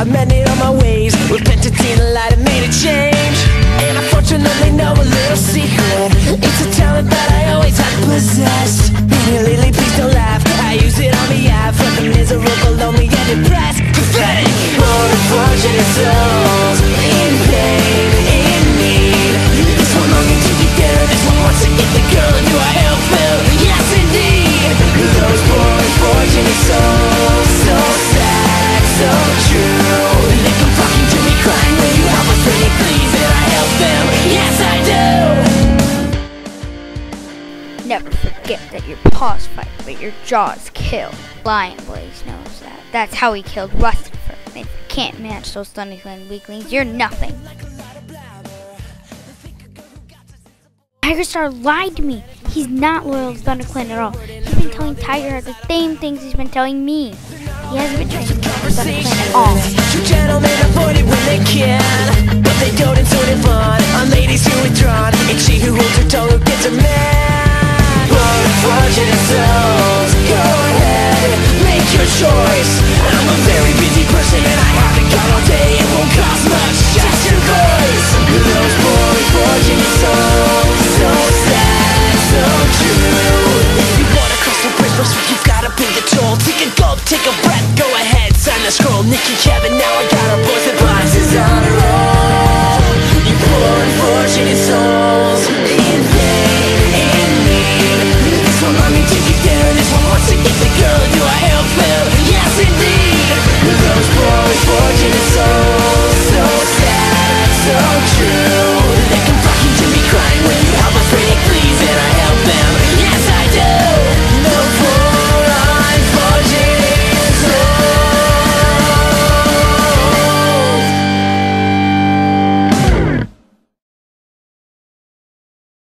amended all my ways. Repented, seen a light, and made a change. And I fortunately know a little secret. It's a talent that I always had possessed. Hey, Lily, please don't laugh. I use it on behalf of the miserable, lonely, and depressed. Pathetic, more unfortunate souls Never forget that your paws fight, but your jaws kill. Lionblaze knows that. That's how he killed Rutherford. If you can't match those Thunderclan weaklings, you're nothing. Tigerstar lied to me. He's not loyal to ThunderClan at all. He's been telling Tiger the same things he's been telling me. He hasn't been training for ThunderClan at all. Nicky Jam now I got a voice that boxes on a roll. You poor unfortunate souls in vain and need. This one let me take it down This one wants to get the girl Do I help them? Yes indeed. Those poor unfortunate souls. So sad, so true.